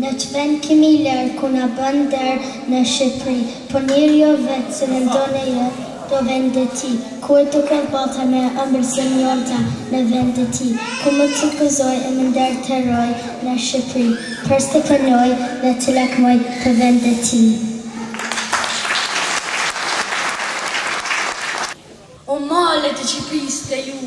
Në ç'vend kemi lerë ku na bëjnë nder në Shqipëri po njeriu vetë cilin do në jetë do vend e tij ku i duket balta më e ëmbël se mjalta në vend e tij ku mund të gëzojë e me nder të rrojë në Shqipëri përse të punojë dhe të lakmojë të vend e tij. O malet e Shqipërisë dhe ju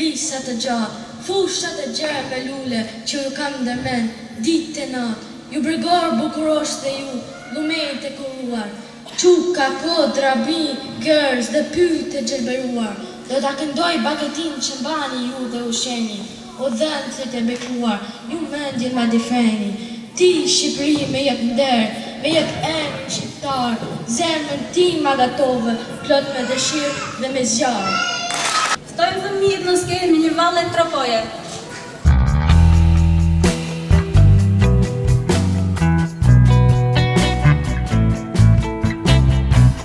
lisat e gjatë fushat e gjera me lule që ju kam ndër mend ditë dhe natë ju bregore bukuroshe dhe ju lumenjtë e kulluar çuka kodra brinja gërxhe dhe pyje të gjelbëruar do ta këndoj bagëtinë që mbani ju dhe ushqeni O vendthit e bekuar ju mendjen ma dëfreni ti Shqipëri me jep nder me jep emrin shqiptar zemrën ti ma gatove plot me dëshirë dhe me zjarr. Ftojmë fëmijët në skenë me një valle tropoje.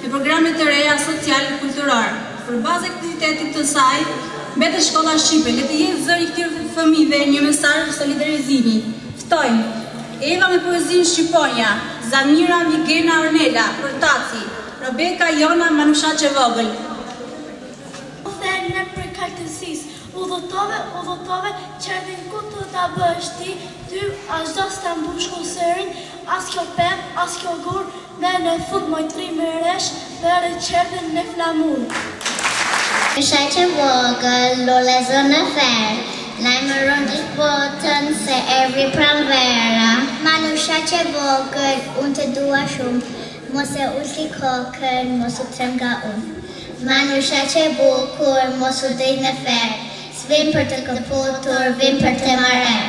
Me programe të reja sociale e kulturore, por bazë e aktivitetit të saj mbetet shkolla shqipe, le të jetë zëri i këtyre fëmijëve një mesazh solidarizimi. Ftojmë, Eva me poezinë Shqiponja, Zamira, Migena, Ornela, Përtaci, Robeka, Jona, Manushaqe e vogël. O therë nëpër kaltërsi, udhëtove, udhëtove çerdhen ku të ta bësh ti, ty asgjë s'ta mbushka syrin, as kjo pemë, as kjo gur, Më në fund moj trimëreshë bëre çerdhen në flamur. Manushaqe e vogël lulëzon në ferrë lajmëron gjithë botën se erdhi pranvera. Manushaqe e vogël unë të dua shumë mos e ul ti kokën mos u tremb nga unë manushaqe e bukur mos u dridh në ferrë s'vim për të këputur vim për të marrë erë.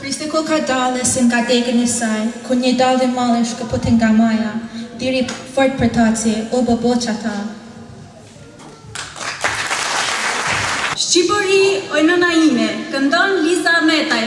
Kriste koka dalle se nga degën e saj ku një dalle malle shkëpute nga maja thirri fort përtaci o bobo ça tha. Shqipëri oj nëna ime këndon Liza Ahmetaj.